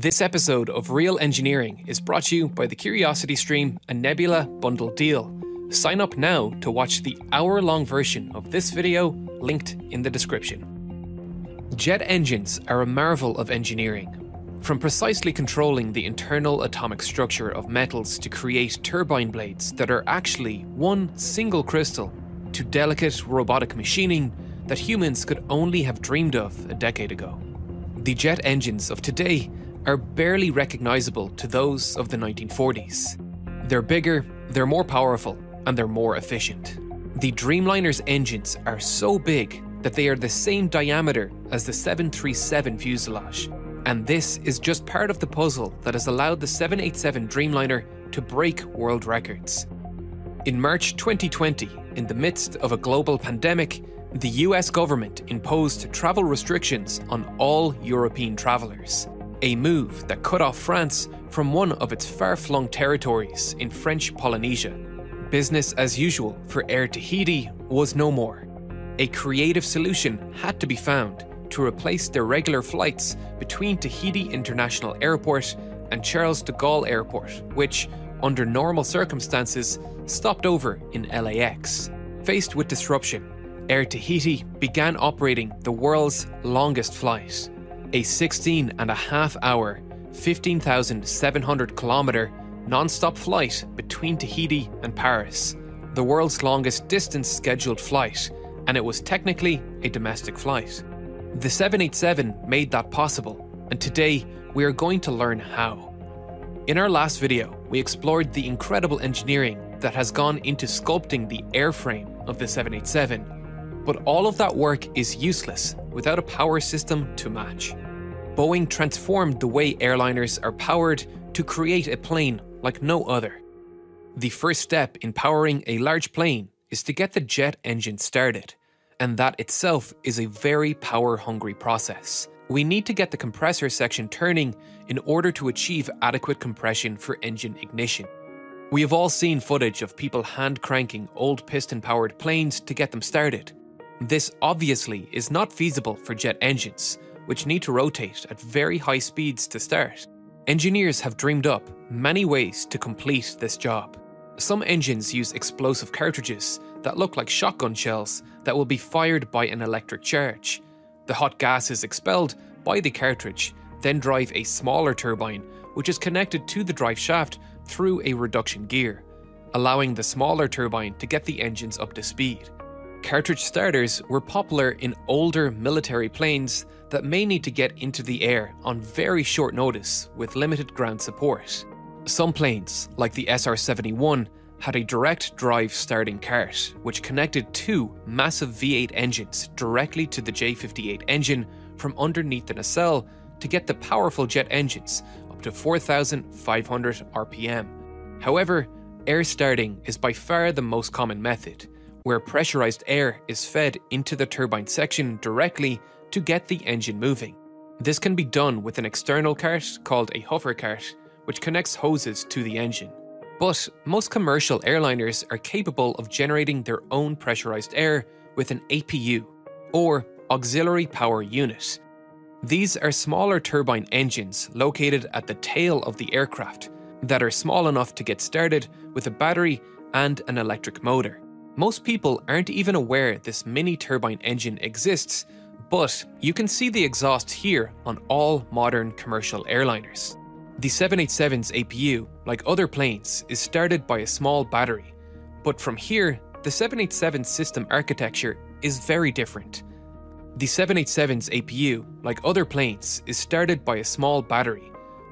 This episode of Real Engineering is brought to you by the Curiosity Stream and Nebula Bundle Deal. Sign up now to watch the hour long version of this video linked in the description. Jet engines are a marvel of engineering. From precisely controlling the internal atomic structure of metals to create turbine blades that are actually one single crystal, to delicate robotic machining that humans could only have dreamed of a decade ago. The jet engines of today are barely recognizable to those of the 1940s. They're bigger, they're more powerful, and they're more efficient. The Dreamliner's engines are so big that they are the same diameter as the 737 fuselage, and this is just part of the puzzle that has allowed the 787 Dreamliner to break world records. In March 2020, in the midst of a global pandemic, the US government imposed travel restrictions on all European travellers, a move that cut off France from one of its far flung territories in French Polynesia. Business as usual for Air Tahiti was no more. A creative solution had to be found to replace their regular flights between Tahiti International Airport and Charles de Gaulle Airport, which, under normal circumstances, stopped over in LAX. Faced with disruption, Air Tahiti began operating the world's longest flight, a 16 and a half hour, 15,700 kilometre non stop flight between Tahiti and Paris, the world's longest distance scheduled flight, and it was technically a domestic flight. The 787 made that possible, and today we are going to learn how. In our last video, we explored the incredible engineering that has gone into sculpting the airframe of the 787, but all of that work is useless without a power system to match. Boeing transformed the way airliners are powered to create a plane like no other. The first step in powering a large plane is to get the jet engine started and that itself is a very power hungry process. We need to get the compressor section turning in order to achieve adequate compression for engine ignition. We have all seen footage of people hand cranking old piston powered planes to get them started. This obviously is not feasible for jet engines, which need to rotate at very high speeds to start. Engineers have dreamed up many ways to complete this job. Some engines use explosive cartridges that look like shotgun shells that will be fired by an electric charge. The hot gas is expelled by the cartridge, then drive a smaller turbine, which is connected to the drive shaft through a reduction gear, allowing the smaller turbine to get the engines up to speed. Cartridge starters were popular in older military planes that may need to get into the air on very short notice with limited ground support. Some planes, like the SR 71, had a direct drive starting cart, which connected two massive V8 engines directly to the J58 engine from underneath the nacelle to get the powerful jet engines up to 4,500 RPM. However, air starting is by far the most common method, where pressurized air is fed into the turbine section directly to get the engine moving. This can be done with an external cart called a huffer cart, which connects hoses to the engine. But most commercial airliners are capable of generating their own pressurized air with an APU, or Auxiliary Power Unit. These are smaller turbine engines located at the tail of the aircraft that are small enough to get started with a battery and an electric motor. Most people aren't even aware this mini turbine engine exists, but you can see the exhaust here on all modern commercial airliners. The 787's APU, like other planes, is started by a small battery, but from here, the 787 system architecture is very different. The 787's APU, like other planes, is started by a small battery,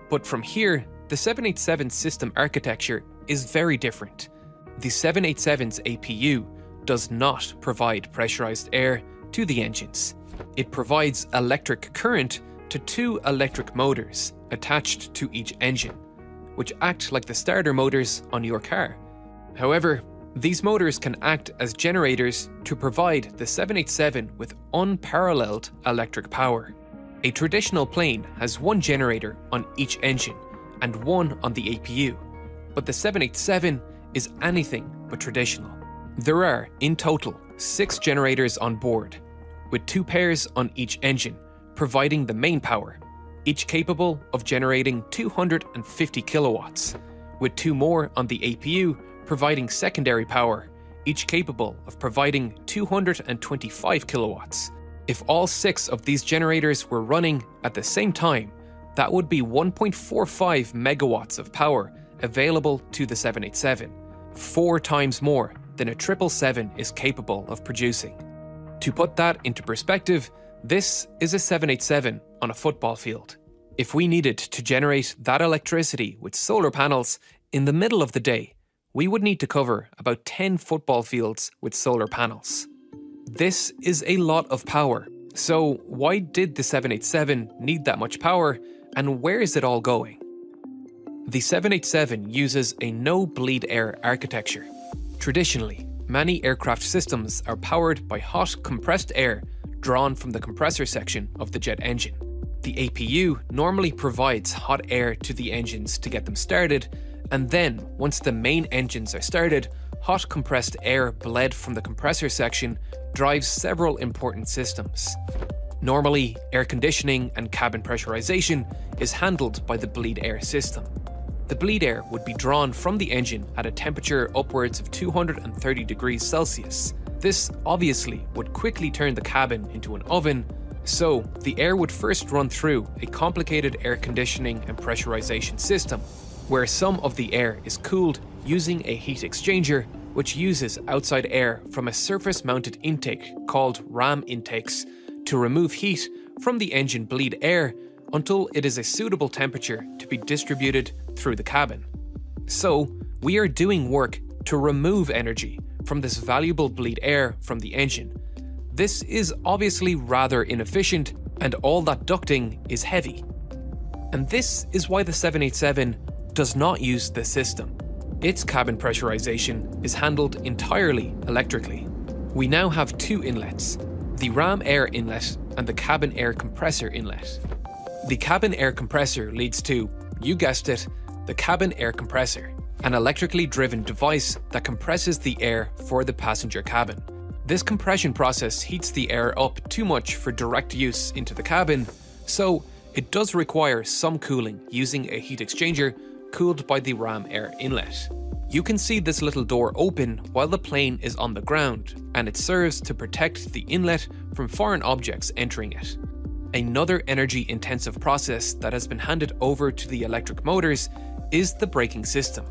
but from here, the 787 system architecture is very different. The 787's APU does not provide pressurized air to the engines. It provides electric current to two electric motors attached to each engine, which act like the starter motors on your car. However, these motors can act as generators to provide the 787 with unparalleled electric power. A traditional plane has one generator on each engine and one on the APU, but the 787 is anything but traditional. There are, in total, six generators on board, with two pairs on each engine, providing the main power, each capable of generating 250 kilowatts, with two more on the APU providing secondary power, each capable of providing 225 kilowatts. If all six of these generators were running at the same time, that would be 1.45 megawatts of power available to the 787, four times more than a 777 is capable of producing. To put that into perspective, this is a 787 on a football field. If we needed to generate that electricity with solar panels in the middle of the day, we would need to cover about 10 football fields with solar panels. This is a lot of power, so why did the 787 need that much power and where is it all going? The 787 uses a no bleed air architecture. Traditionally, many aircraft systems are powered by hot compressed air drawn from the compressor section of the jet engine. The APU normally provides hot air to the engines to get them started, and then, once the main engines are started, hot compressed air bled from the compressor section drives several important systems. Normally, air conditioning and cabin pressurization is handled by the bleed air system. The bleed air would be drawn from the engine at a temperature upwards of 230 degrees Celsius. This obviously would quickly turn the cabin into an oven, so the air would first run through a complicated air conditioning and pressurization system, where some of the air is cooled using a heat exchanger which uses outside air from a surface mounted intake called ram intakes to remove heat from the engine bleed air until it is a suitable temperature to be distributed through the cabin. So, we are doing work to remove energy from this valuable bleed air from the engine. This is obviously rather inefficient, and all that ducting is heavy. And this is why the 787 does not use this system. Its cabin pressurization is handled entirely electrically. We now have two inlets the ram air inlet and the cabin air compressor inlet. The cabin air compressor leads to, you guessed it, the cabin air compressor, an electrically driven device that compresses the air for the passenger cabin. This compression process heats the air up too much for direct use into the cabin, so it does require some cooling using a heat exchanger cooled by the ram air inlet. You can see this little door open while the plane is on the ground, and it serves to protect the inlet from foreign objects entering it. Another energy intensive process that has been handed over to the electric motors is the braking system.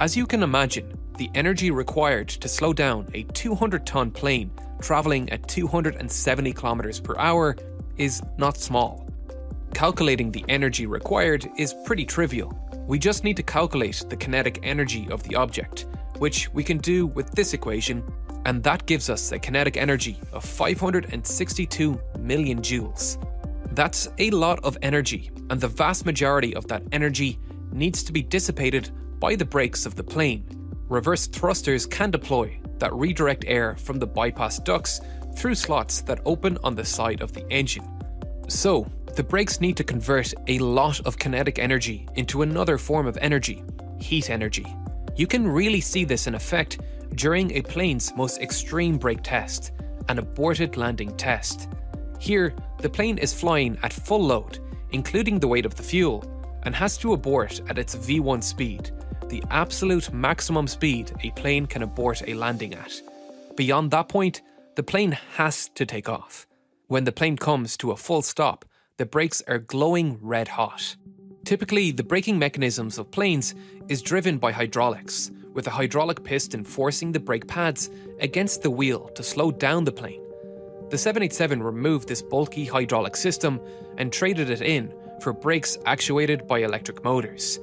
As you can imagine, the energy required to slow down a 200 ton plane travelling at 270 km per hour is not small. Calculating the energy required is pretty trivial, we just need to calculate the kinetic energy of the object, which we can do with this equation, and that gives us a kinetic energy of 562 million joules. That's a lot of energy, and the vast majority of that energy needs to be dissipated by the brakes of the plane. Reverse thrusters can deploy that redirect air from the bypass ducts through slots that open on the side of the engine. So, the brakes need to convert a lot of kinetic energy into another form of energy, heat energy. You can really see this in effect during a plane's most extreme brake test, an aborted landing test. Here, the plane is flying at full load, including the weight of the fuel, and has to abort at its V1 speed, the absolute maximum speed a plane can abort a landing at. Beyond that point, the plane has to take off. When the plane comes to a full stop, the brakes are glowing red hot. Typically, the braking mechanisms of planes is driven by hydraulics, with a hydraulic piston forcing the brake pads against the wheel to slow down the plane. The 787 removed this bulky hydraulic system and traded it in for brakes actuated by electric motors.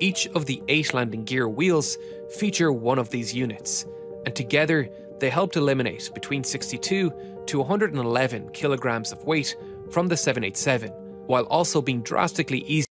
Each of the eight landing gear wheels feature one of these units, and together they helped eliminate between 62 to 111 kilograms of weight from the 787, while also being drastically easier